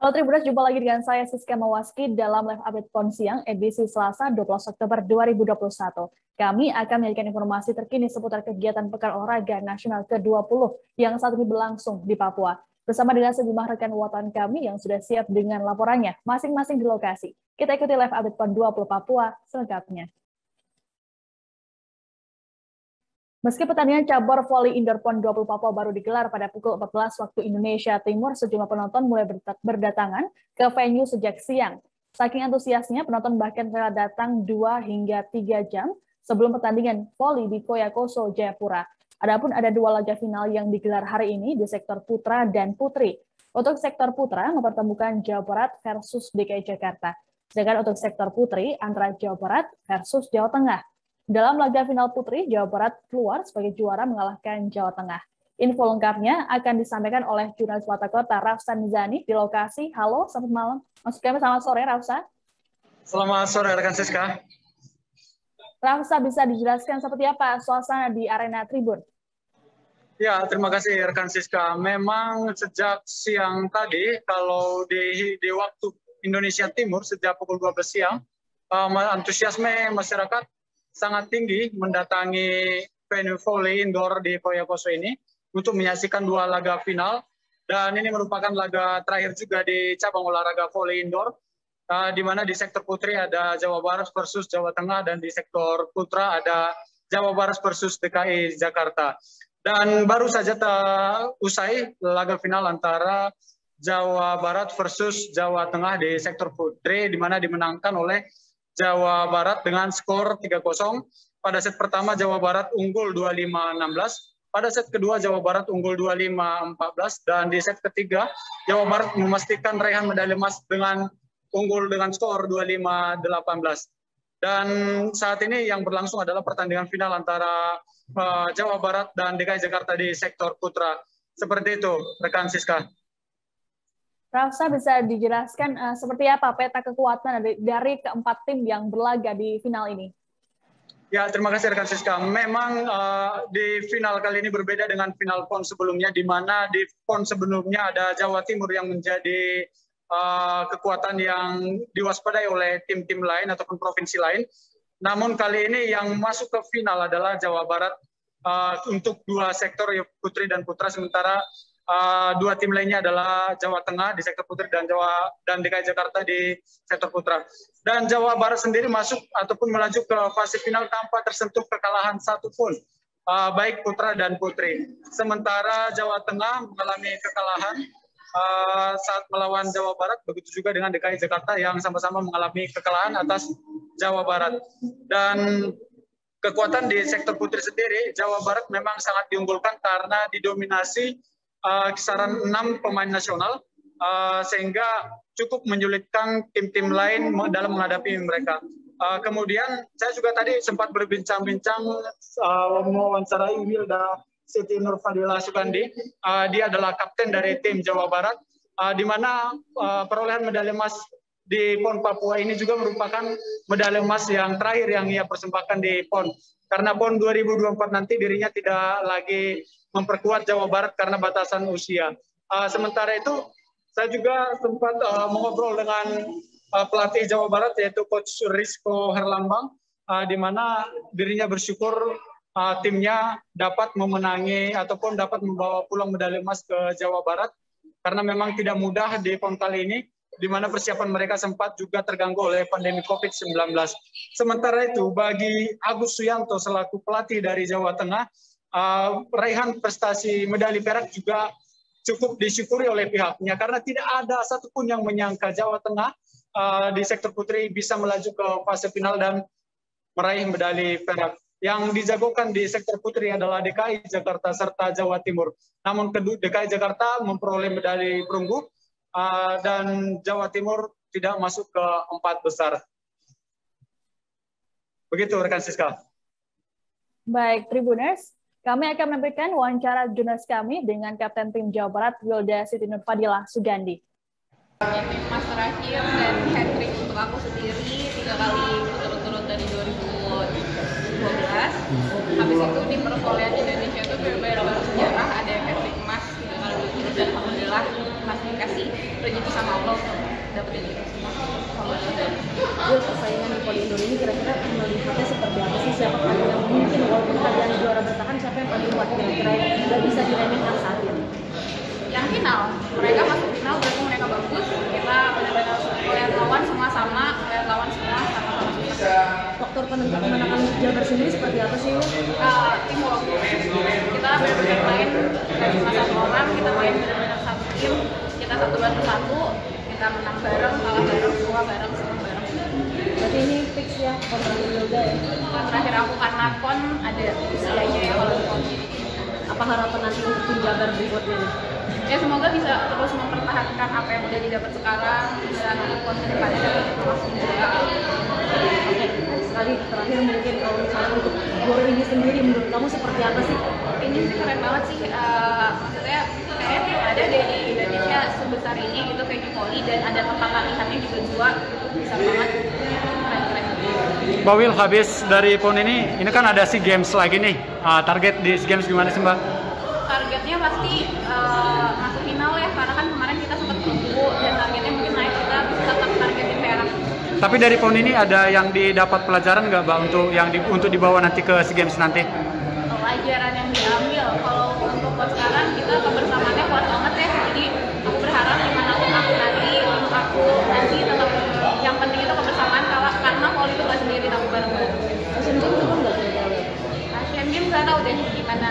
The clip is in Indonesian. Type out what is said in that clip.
Halo Tribunas, jumpa lagi dengan saya Siska Mawaski dalam live update PON siang edisi Selasa 12 Oktober 2021. Kami akan menyajikan informasi terkini seputar kegiatan Pekan Olahraga Nasional ke-20 yang saat ini berlangsung di Papua. Bersama dengan sejumlah rekan wartawan kami yang sudah siap dengan laporannya masing-masing di lokasi. Kita ikuti live update PON 20 Papua selengkapnya. Meski pertandingan cabur voli indoor PON 20 Papua baru digelar pada pukul 14 waktu Indonesia Timur, sejumlah penonton mulai berdatangan ke venue sejak siang. Saking antusiasnya, penonton bahkan rela datang 2 hingga 3 jam sebelum pertandingan voli di Koyakoso, Jayapura. Adapun ada dua laga final yang digelar hari ini di sektor putra dan putri. Untuk sektor putra mempertemukan Jawa Barat versus DKI Jakarta. Sedangkan untuk sektor putri antara Jawa Barat versus Jawa Tengah. Dalam laga final putri, Jawa Barat keluar sebagai juara mengalahkan Jawa Tengah. Info lengkapnya akan disampaikan oleh jurnalis Mata Kota Rafsan Zani di lokasi. Halo, selamat malam. Maksud kami selamat sore, Rafsa. Selamat sore, rekan Siska. Rafsa, bisa dijelaskan seperti apa suasana di arena tribun? Ya, terima kasih rekan Siska. Memang sejak siang tadi, kalau di, di waktu Indonesia Timur, sejak pukul 12 siang, um, antusiasme masyarakat sangat tinggi mendatangi venue volley indoor di Koyakoso ini untuk menyaksikan dua laga final dan ini merupakan laga terakhir juga di cabang olahraga volley indoor uh, di mana di sektor putri ada Jawa Barat versus Jawa Tengah dan di sektor putra ada Jawa Barat versus DKI Jakarta. Dan baru saja usai laga final antara Jawa Barat versus Jawa Tengah di sektor putri di mana dimenangkan oleh Jawa Barat dengan skor 3-0. Pada set pertama Jawa Barat unggul 25-16. Pada set kedua Jawa Barat unggul 25-14 dan di set ketiga Jawa Barat memastikan raihan medali emas dengan unggul dengan skor 25-18. Dan saat ini yang berlangsung adalah pertandingan final antara uh, Jawa Barat dan DKI Jakarta di sektor putra. Seperti itu, rekan Siska. Rafsa bisa dijelaskan uh, seperti apa peta kekuatan dari, dari keempat tim yang berlaga di final ini? Ya, terima kasih rekan Siska. Memang uh, di final kali ini berbeda dengan final PON sebelumnya, di mana di PON sebelumnya ada Jawa Timur yang menjadi uh, kekuatan yang diwaspadai oleh tim-tim lain ataupun provinsi lain. Namun kali ini yang masuk ke final adalah Jawa Barat uh, untuk dua sektor putri dan putra, sementara uh, dua tim lainnya adalah Jawa Tengah di sektor putri dan Jawa dan DKI Jakarta di sektor putra. Dan Jawa Barat sendiri masuk ataupun melaju ke fase final tanpa tersentuh kekalahan satupun, uh, baik putra dan putri. Sementara Jawa Tengah mengalami kekalahan uh, saat melawan Jawa Barat, begitu juga dengan DKI Jakarta yang sama-sama mengalami kekalahan atas Jawa Barat. Dan kekuatan di sektor putri sendiri, Jawa Barat memang sangat diunggulkan karena didominasi uh, kisaran enam pemain nasional uh, sehingga cukup menyulitkan tim-tim lain dalam menghadapi mereka. Uh, kemudian saya juga tadi sempat berbincang-bincang uh, mewawancarai Wilda Siti Nurfadila Sukandi. Uh, dia adalah kapten dari tim Jawa Barat, uh, di mana uh, perolehan medali emas di PON Papua ini juga merupakan medali emas yang terakhir yang ia persembahkan di PON. Karena PON 2024 nanti dirinya tidak lagi memperkuat Jawa Barat karena batasan usia. Uh, sementara itu, saya juga sempat uh, mengobrol dengan uh, pelatih Jawa Barat yaitu Coach Rizko Herlambang, uh, di mana dirinya bersyukur uh, timnya dapat memenangi ataupun dapat membawa pulang medali emas ke Jawa Barat karena memang tidak mudah di PON kali ini di mana persiapan mereka sempat juga terganggu oleh pandemi COVID-19. Sementara itu, bagi Agus Suyanto selaku pelatih dari Jawa Tengah, uh, raihan prestasi medali perak juga cukup disyukuri oleh pihaknya karena tidak ada satupun yang menyangka Jawa Tengah uh, di sektor putri bisa melaju ke fase final dan meraih medali perak. Yang dijagokan di sektor putri adalah DKI Jakarta serta Jawa Timur. Namun DKI Jakarta memperoleh medali perunggu uh, dan Jawa Timur tidak masuk ke empat besar. Begitu rekan Siska. Baik, Tribuners. Kami akan memberikan wawancara jurnalis kami dengan Kapten Tim Jawa Barat, Wilda Siti Nur Fadila Sugandi. Emas terakhir dan hat-trick untuk aku sendiri tiga kali berturut-turut dari 2012. Habis itu di Indonesia buat kuat kira-kira yang sudah bisa diremehkan saat ini? Yang final, mereka masuk final berarti mereka bagus. Kita benar-benar melihat lawan semua sama, melihat lawan semua sama-sama Faktor penentu kemenangan Jabar sendiri seperti apa sih? Uh, eh, waktu. Kita benar-benar main dari masa orang, kita main benar-benar satu tim, kita satu bantu satu, kita menang bareng, kalah bareng, semua bareng ya kontra Yoga ya Nah, terakhir aku karena kon ada usianya ya kalau kon apa harapan nanti untuk tim Jabar berikutnya? Ya semoga bisa terus mempertahankan apa yang udah didapat sekarang bisa nanti kon ke depannya. Emas juga sekali terakhir mungkin kalau misalnya untuk gor ini sendiri menurut kamu seperti apa sih? ini sih keren banget sih eh, maksudnya kayaknya ada deh di Indonesia sebesar ini gitu venue volley dan ada tempat latihannya juga. Dua bisa banget Mbak Wil, habis dari PON ini, ini kan ada SEA Games lagi nih. Ah, target di SEA Games gimana sih Mbak? targetnya pasti eh, masuk final ya karena kan kemarin kita sempat tunggu dan targetnya mungkin naik kita tetap targetin perak Tapi dari PON ini ada yang didapat pelajaran nggak Mbak untuk yang di, untuk dibawa nanti ke SEA Games nanti? pelajaran yang diambil kalau untuk sekarang kita kebersamaannya kuat banget ya jadi aku berharap gimana pun aku nanti untuk aku nanti tetap yang penting itu kebersamaan kalau karena poli itu gak sendiri aku bareng bareng Asian Games juga nggak kira-kira? Asian Games gak tau deh gimana